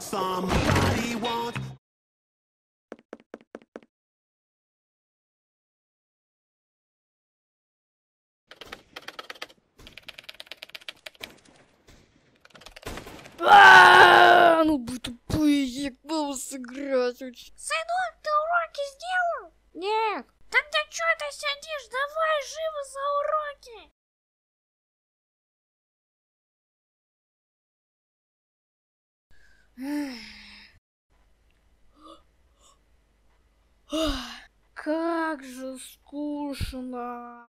somebody wants А, Ну, бы тупые, было сыграть очень. Сынок, ты уроки сделал? Нет. Тогда чё ты сидишь? Давай живо за уроки. Как же скучно.